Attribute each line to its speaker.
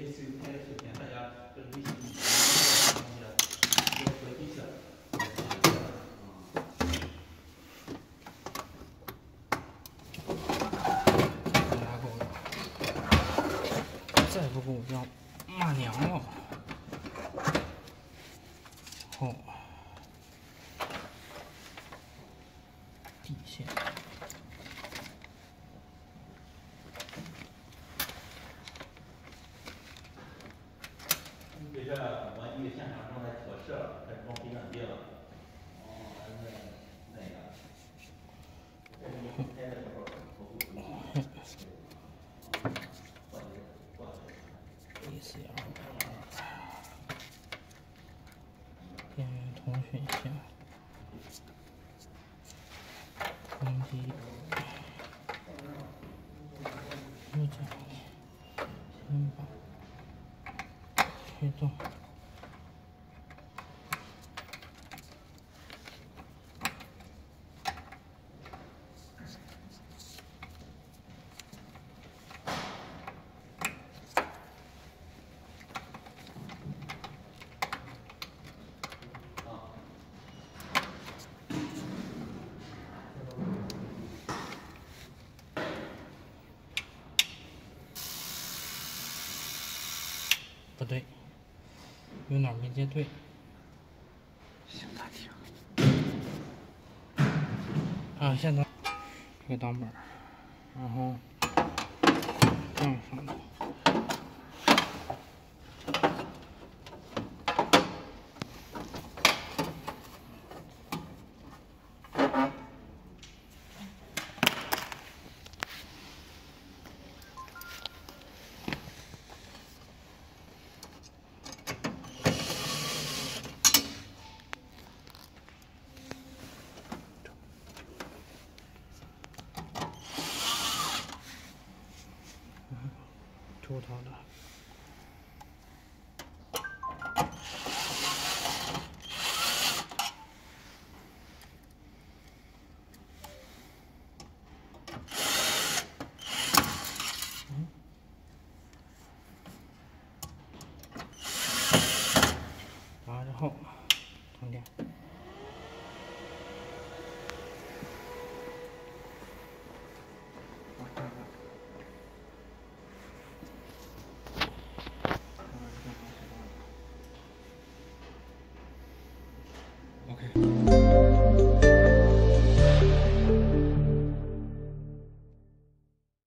Speaker 1: 类似于拍的视频，大家这个微信东西，这个合体的。
Speaker 2: 拉够了，再不够要骂娘了。后底线，
Speaker 1: 这个我一个现场正在，装避震器了。哦，那那个，这是你开的时候客户回去。过去过去。
Speaker 2: 第四幺边缘通讯线，攻击，入角，先把驱动。不对，有哪儿没接对？现在停。啊，现在这个挡板儿，然后这样放出头的。然后，充电。